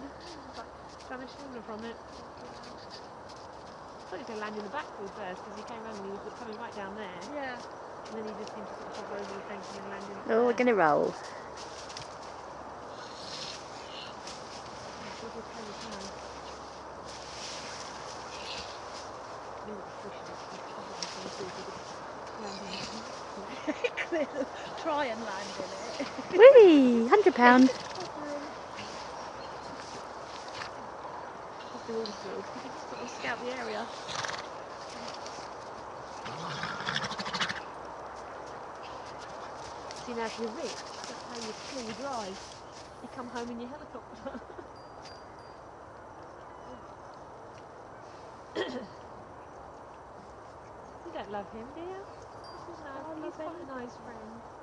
head. From it. I thought he was going to land in the first because he came around and he was coming right down there. Yeah. And then he just seemed to sort of over the fence and land in the Oh, we're going to roll. Try and land in it. Whee! £100. through and through. You can scout the area. See now if you're rich, that's how you school you drive. You come home in your helicopter. you don't love him, do you? No, oh, he's quite a nice friend.